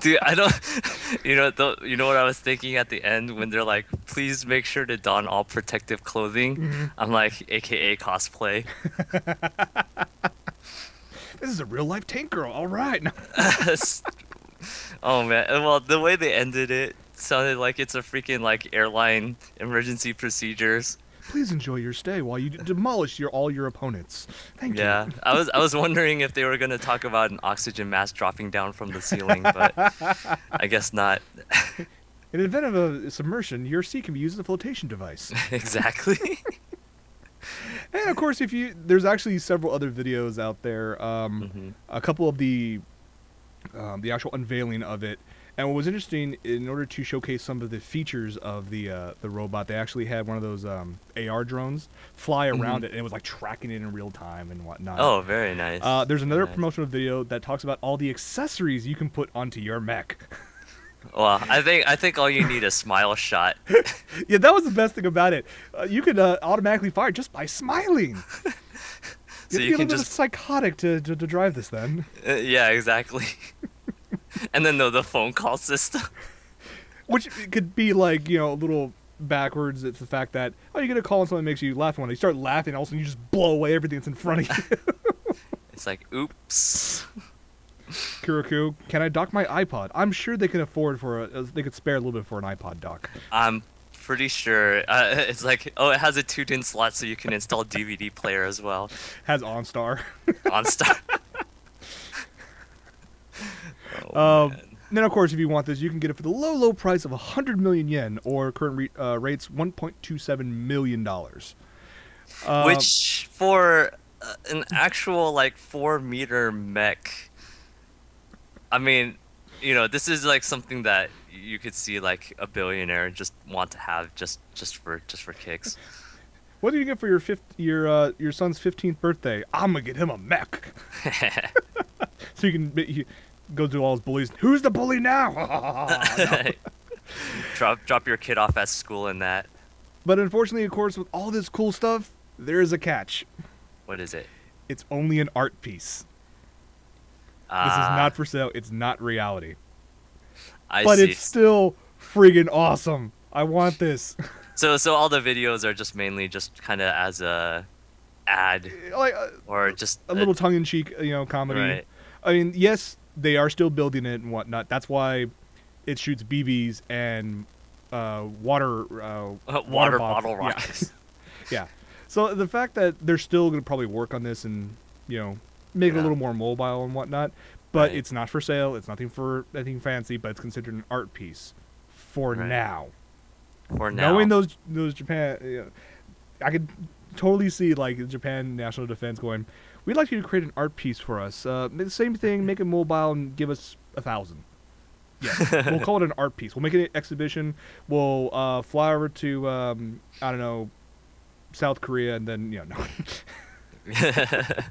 Dude, I don't. You know, the, you know what I was thinking at the end when they're like, "Please make sure to don all protective clothing." Mm-hmm. I'm like, AKA cosplay. This is a real life tank girl. All right. oh man, well, the way they ended it sounded like it's a freaking like airline emergency procedures. Please enjoy your stay while you demolish your all your opponents. Thank Yeah, you. I was I was wondering if they were gonna talk about an oxygen mask dropping down from the ceiling, but I guess not. In the event of a submersion, your seat can be used as a flotation device. exactly. and of course, if you there's actually several other videos out there. Um, Mhm. A couple of the um, the actual unveiling of it. And what was interesting, in order to showcase some of the features of the uh, the robot, they actually had one of those um, AR drones fly around Mhm. it, and it was like tracking it in real time and whatnot. Oh, very nice. Uh, there's another Nice. promotional video that talks about all the accessories you can put onto your mech. Well, I think I think all you need is smile shot. yeah, that was the best thing about it. Uh, you could uh, automatically fire just by smiling. So you be a can little bit just psychotic to, to, to drive this then. Uh, yeah, exactly. And then the the phone call system. Which could be like, you know, a little backwards. It's the fact that, oh, you're going to call on something makes you laugh. When you start laughing, all of a sudden you just blow away everything that's in front of you. It's like, oops. Kuriku, can I dock my iPod? I'm sure they can afford for a, they could spare a little bit for an iPod dock. I'm pretty sure uh, it's like, oh, it has a two-din slot, so you can install DVD player as well Has OnStar. on Star. Oh, Um, then, of course, if you want this, you can get it for the low, low price of 100 million yen, or current re- uh, rates 1.27 million dollars. Um, Which for uh, an actual like four meter mech, I mean, you know, this is like something that you could see like a billionaire just want to have just just for just for kicks. what do you get for your fifth, your uh, your son's 15th birthday? I'm gonna get him a mech, so you can you go do all his bullies. Who's the bully now? Drop drop your kid off at school in that. But unfortunately, of course, with all this cool stuff, there is a catch. What is it? It's only an art piece. Uh, This is not for sale. It's not reality. I but see. it's still friggin' awesome. I want this. So so all the videos are just mainly just kind of as a ad like uh, or just a little tongue-in-cheek, you know, comedy. Right. I mean, yes, they are still building it and whatnot. That's why it shoots BBs and uh, water uh, water, bottles. bottle Yeah. rockets. Yeah. So the fact that they're still going to probably work on this and you know make it a little more mobile and whatnot, but Right. it's not for sale. It's nothing for anything fancy, but it's considered an art piece for Right. now. For now. Knowing those those Japan, you know, I could totally see like Japan National Defense going. We'd like you to create an art piece for us. Uh, the same thing, make it mobile and give us a thousand. Yeah, we'll call it an art piece. We'll make it an exhibition. We'll uh, fly over to um, I don't know South Korea and then you know. No.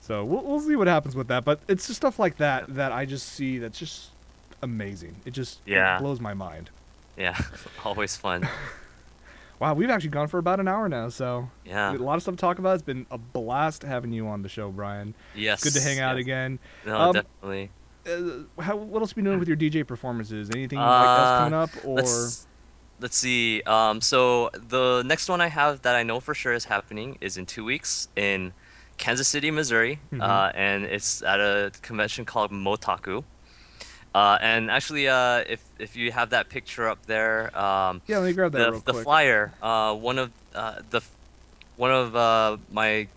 So we'll we'll see what happens with that. But it's just stuff like that that I just see that's just amazing. It just it Yeah. blows my mind. yeah, always fun. Wow, we've actually gone for about an hour now, so Yeah. a lot of stuff to talk about. It's been a blast having you on the show, Bryan. Yes. Good to hang out yes. again. No, Um, definitely. Uh, how, what else have you been doing with your DJ performances? Anything like Uh, else coming up, or Let's let's see. Um, so the next one I have that I know for sure is happening is in two weeks in Kansas City, Missouri, Mhm. uh, and it's at a convention called Motaku. Uh, and actually, uh, if if you have that picture up there, um, yeah, let me grab that the, the flyer, uh, one of uh, the one of uh, my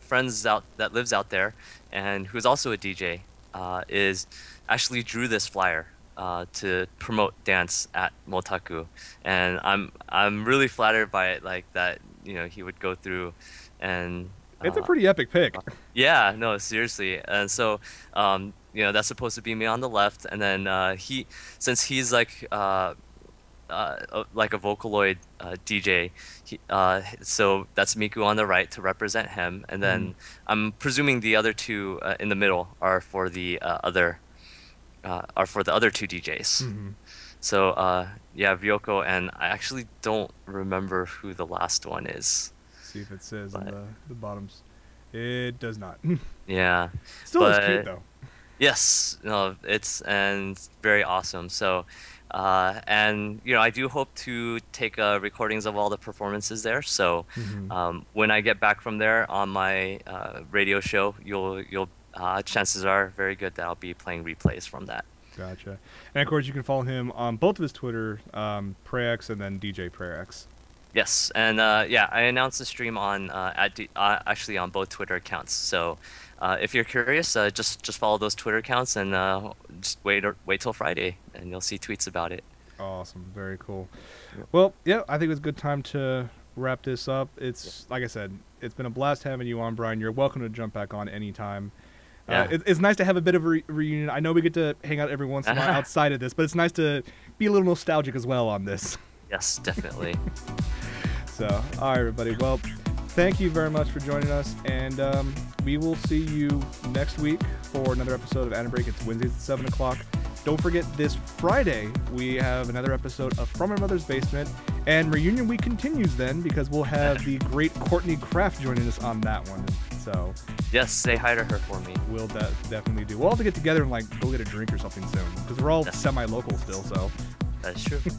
friends out that lives out there and who's also a DJ uh, is actually drew this flyer uh, to promote dance at Motaku, and I'm I'm really flattered by it. Like that, you know, he would go through and. It's a pretty epic pick. yeah, no, seriously. And so, um, you know, that's supposed to be me on the left, and then uh, he, since he's like, uh, uh, uh, like a Vocaloid uh, DJ, he, uh, so that's Miku on the right to represent him, and then I'm presuming the other two uh, in the middle are for the uh, other, uh, are for the other two DJs. Mhm. So uh, yeah, Ryoko, and I actually don't remember who the last one is. See if it says on the, the bottoms. It does not. Yeah. Still looks But- cute though. Yes, no, it's and very awesome. So, uh, and you know, I do hope to take uh, recordings of all the performances there. So, Mhm. um, when I get back from there on my uh, radio show, you'll you'll uh, chances are very good that I'll be playing replays from that. Gotcha. And of course, you can follow him on both of his Twitter, um, Preyx and then DJ Preyx. Yes, and uh, yeah, I announced the stream on uh, at D- uh, actually on both Twitter accounts. So uh, if you're curious, uh, just just follow those Twitter accounts and uh, just wait or, wait till Friday, and you'll see tweets about it. Awesome. Very cool. Well, yeah, I think it was a good time to wrap this up. It's like I said, it's been a blast having you on, Bryan. You're welcome to jump back on anytime. Uh, Yeah. it, it's nice to have a bit of a re- reunion. I know we get to hang out every once in a while outside of this, but it's nice to be a little nostalgic as well on this. Yes, definitely. So, all right, everybody. Well, thank you very much for joining us, and um, we will see you next week for another episode of AniBreak. It's Wednesdays at 7 o'clock. Don't forget, this Friday, we have another episode of From Our Mother's Basement, and Reunion Week continues then because we'll have the great Courtney Kraft joining us on that one. So, yes, say hi to her for me. we'll de- definitely do. We'll have to get together and, like, go get a drink or something soon because we're all semi local still, so. That's true.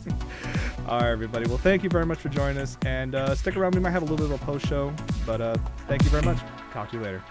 All right, everybody. Well, thank you very much for joining us, and uh, stick around. We might have a little bit of a post show, but uh, thank you very much. Talk to you later.